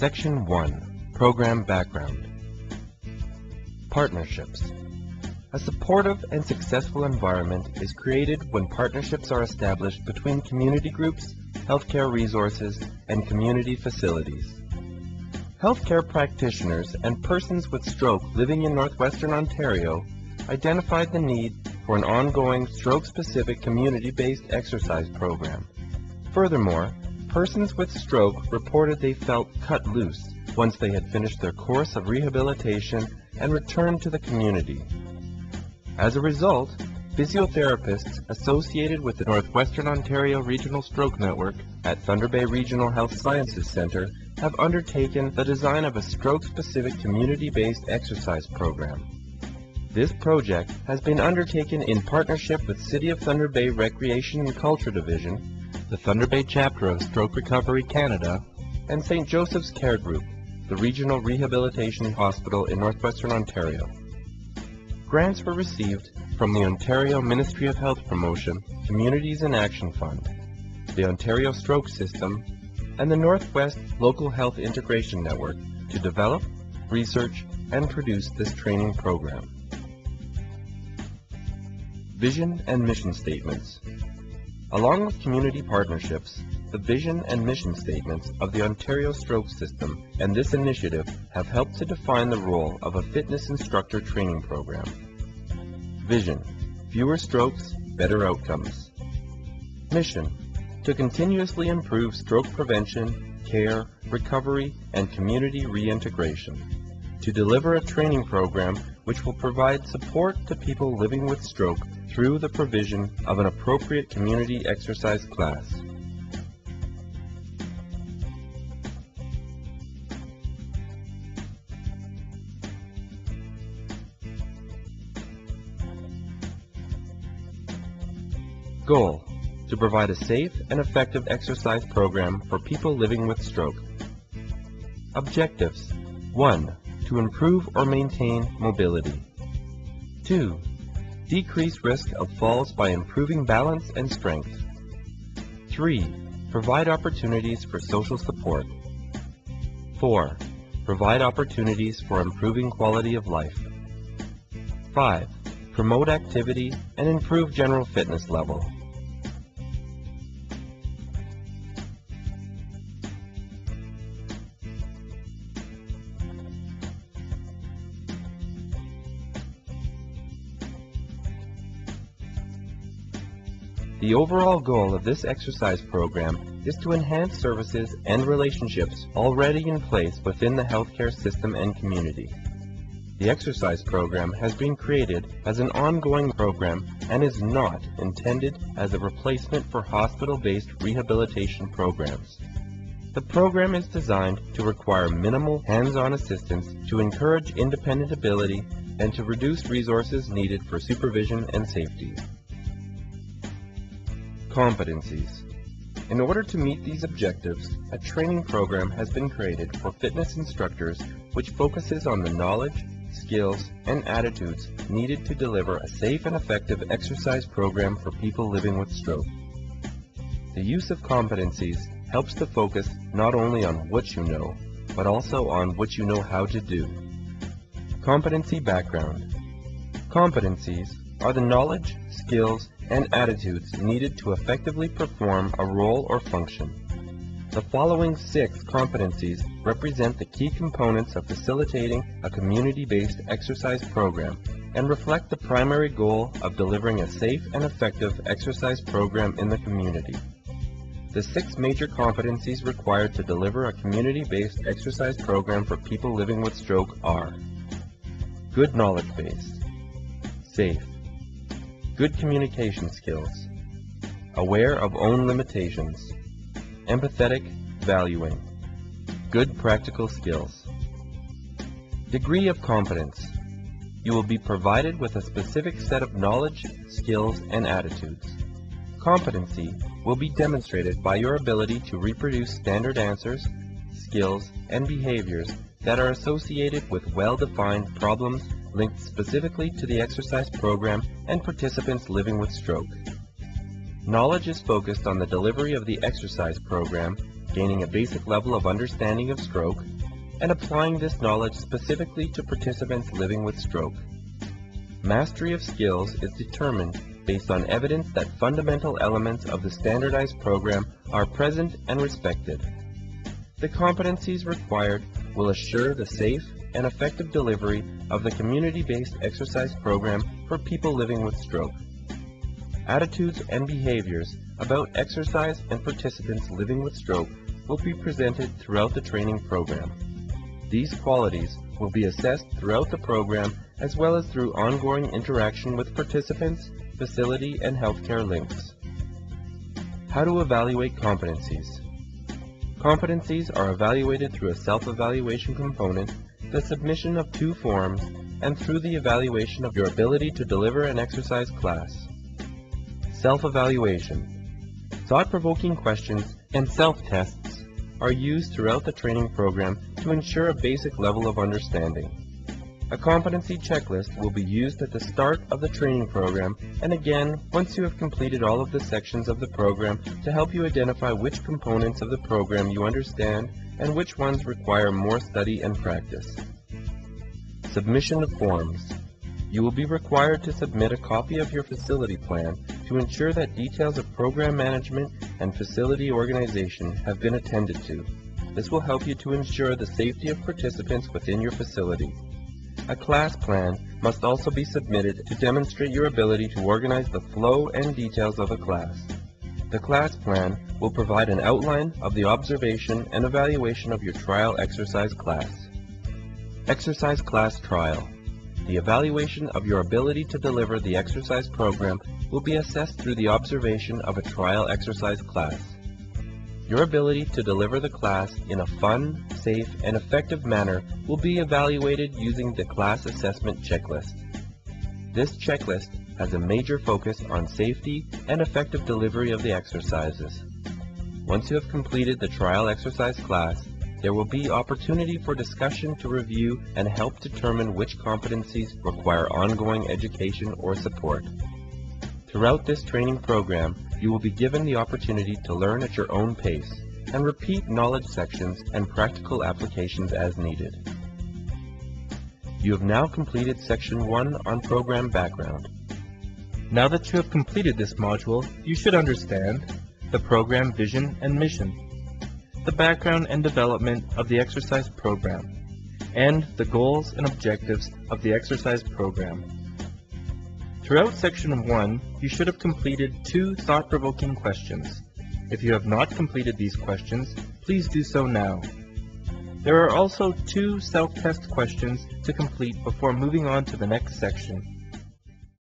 Section 1 Program Background Partnerships A supportive and successful environment is created when partnerships are established between community groups, healthcare resources, and community facilities. Healthcare practitioners and persons with stroke living in northwestern Ontario identified the need for an ongoing stroke-specific community-based exercise program. Furthermore, persons with stroke reported they felt cut loose once they had finished their course of rehabilitation and returned to the community. As a result, physiotherapists associated with the Northwestern Ontario Regional Stroke Network at Thunder Bay Regional Health Sciences Centre have undertaken the design of a stroke-specific community-based exercise program. This project has been undertaken in partnership with City of Thunder Bay Recreation and Culture Division, the Thunder Bay chapter of Stroke Recovery Canada, and St. Joseph's Care Group, the regional rehabilitation hospital in northwestern Ontario. Grants were received from the Ontario Ministry of Health Promotion Communities in Action Fund, the Ontario Stroke System, and the Northwest Local Health Integration Network to develop, research, and produce this training program. Vision and mission statements. Along with community partnerships, the vision and mission statements of the Ontario Stroke System and this initiative have helped to define the role of a fitness instructor training program. Vision, fewer strokes, better outcomes. Mission, to continuously improve stroke prevention, care, recovery, and community reintegration. To deliver a training program which will provide support to people living with stroke through the provision of an appropriate community exercise class. Goal, to provide a safe and effective exercise program for people living with stroke. Objectives, 1. To improve or maintain mobility. 2. Decrease risk of falls by improving balance and strength. 3. Provide opportunities for social support. 4. Provide opportunities for improving quality of life. 5. Promote activity and improve general fitness level. The overall goal of this exercise program is to enhance services and relationships already in place within the healthcare system and community. The exercise program has been created as an ongoing program and is not intended as a replacement for hospital-based rehabilitation programs. The program is designed to require minimal hands-on assistance to encourage independent ability and to reduce resources needed for supervision and safety. Competencies. In order to meet these objectives, a training program has been created for fitness instructors which focuses on the knowledge, skills, and attitudes needed to deliver a safe and effective exercise program for people living with stroke. The use of competencies helps to focus not only on what you know, but also on what you know how to do. Competency background. Competencies are the knowledge, skills, and attitudes needed to effectively perform a role or function. The following six competencies represent the key components of facilitating a community-based exercise program and reflect the primary goal of delivering a safe and effective exercise program in the community. The six major competencies required to deliver a community-based exercise program for people living with stroke are Good knowledge base Safe Good communication skills. Aware of own limitations. Empathetic, valuing. Good practical skills. Degree of competence. You will be provided with a specific set of knowledge, skills, and attitudes. Competency will be demonstrated by your ability to reproduce standard answers, skills, and behaviors that are associated with well-defined problems linked specifically to the exercise program and participants living with stroke. Knowledge is focused on the delivery of the exercise program gaining a basic level of understanding of stroke, and applying this knowledge specifically to participants living with stroke. Mastery of skills is determined based on evidence that fundamental elements of the standardized program are present and respected. The competencies required will assure the safe and effective delivery of the community-based exercise program for people living with stroke. Attitudes and behaviors about exercise and participants living with stroke will be presented throughout the training program. These qualities will be assessed throughout the program as well as through ongoing interaction with participants, facility, and healthcare links. How to evaluate competencies. Competencies are evaluated through a self-evaluation component, the submission of two forms, and through the evaluation of your ability to deliver an exercise class. Self-evaluation. Thought-provoking questions and self-tests are used throughout the training program to ensure a basic level of understanding. A competency checklist will be used at the start of the training program and again once you have completed all of the sections of the program to help you identify which components of the program you understand and which ones require more study and practice. Submission of forms. You will be required to submit a copy of your facility plan to ensure that details of program management and facility organization have been attended to. This will help you to ensure the safety of participants within your facility. A class plan must also be submitted to demonstrate your ability to organize the flow and details of a class. The class plan will provide an outline of the observation and evaluation of your trial exercise class. Exercise class trial. The evaluation of your ability to deliver the exercise program will be assessed through the observation of a trial exercise class. Your ability to deliver the class in a fun, safe, and effective manner will be evaluated using the class assessment checklist. This checklist has a major focus on safety and effective delivery of the exercises. Once you have completed the trial exercise class, there will be opportunity for discussion to review and help determine which competencies require ongoing education or support. Throughout this training program, you will be given the opportunity to learn at your own pace and repeat knowledge sections and practical applications as needed. You have now completed Section 1 on Program Background. Now that you have completed this module, you should understand the program vision and mission, the background and development of the exercise program, and the goals and objectives of the exercise program. Throughout Section 1, you should have completed two thought-provoking questions. If you have not completed these questions, please do so now. There are also two self-test questions to complete before moving on to the next section.